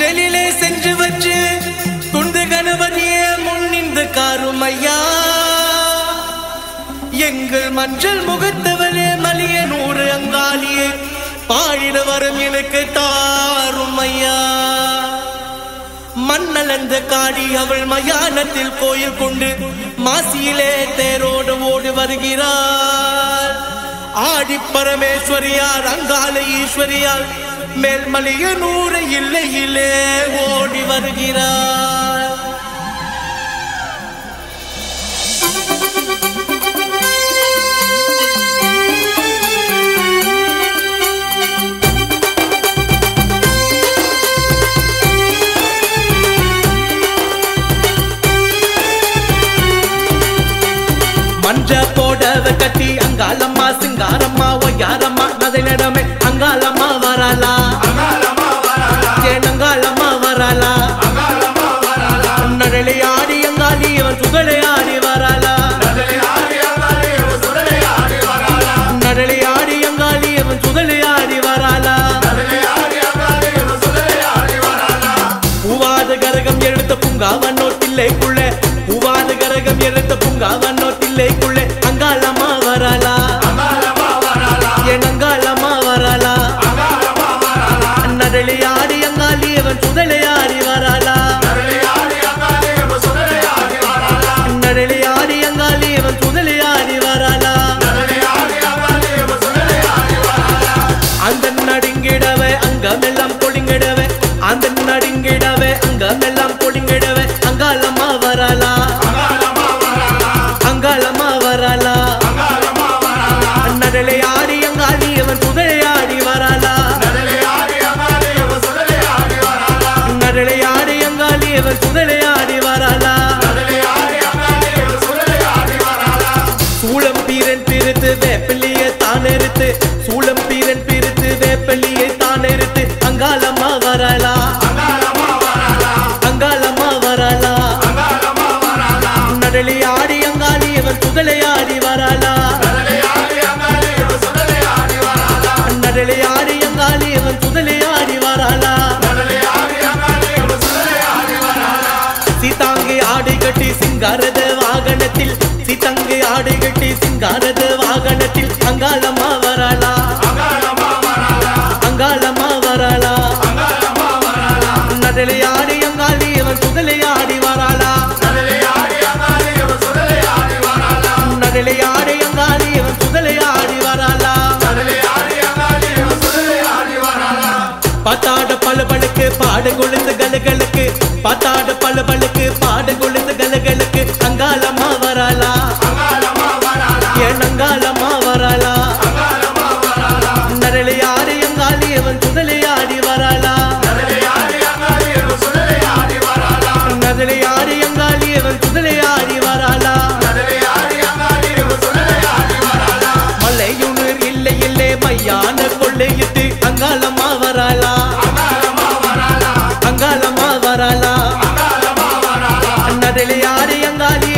மஞ்சளிலே சென்று வச்சு துண்டு முன்னின்று காரும் ஐயா எங்கள் மஞ்சள் முகத்தவனே மலிய நூறு அங்காளியே பாடிட வரும் எனக்கு தாரும் ஐயா மண்ணலந்த காடி அவள் மயானத்தில் கோயில் கொண்டு மாசியிலே தேரோடு ஓடி வருகிறார் ஆடி பரமேஸ்வரியார் அங்காள ஈஸ்வரியார் மேல்மலிய நூறு இல்லையிலே ஓடி வருகிறார். மஞ்ச போடவ கட்டி அங்காலம்மா சிங்காரம்மா ஒய்யாரம்மா நடமே அங்காளம்மா. வரலா? ஏனங்காளம்மா வரலா? நடலி ஆடி அங்காளி அவன் சுகலை ஆடி வரலா? நடலி ஆடி அங்காளி அவன் சுகலை ஆடி வரலா? பூவாத கரகம் எழுத்த பூங்காவன் நோட்டில்லைக்குள்ள பூவாத கரகம் எழுத்த பூங்காவன் நோட்டில்லைக்குள்ள அங்காளம்மா வரலா? என் அங்காளி அவன் சுதலை ஆடி வரலா நடலி ஆடி அங்காளி அவன் சுதலை ஆடி வரலா அந்த நடுங்கிடவே அங்கமெல்லாம் பொடிங்கிடவே அந்த நடுங்கிடவே அங்கமெல்லாம் பொடிங்கிடவே அங்காளம்மா அங்காளி அவன் ஆடி வரலா சூளம் பீரன் பிரித்து வேப்பிள்ளியை தான் எடுத்து சூளம் பீரன் பிரித்து வேப்பிள்ளியை சீதாங்கி ஆடை கட்டி சிங்காரத வாகனத்தில் சீதாங்கி ஆடை கட்டி சிங்காரத வாகனத்தில் அங்காளமா வராளா? அங்காளமா வராளா? நடலை ஆடி அங்காளி அவன் சுதலை ஆடி வராளா? நடலை ஆடி அங்காளி அவன் சுதலை ஆடி வராளா? பாத்தாட பல பழுக்கு பாடு கொழுந்து கலுகளுக்கு பாத்தாட பல பழு நாளா நடலி ஆடி எங்காடி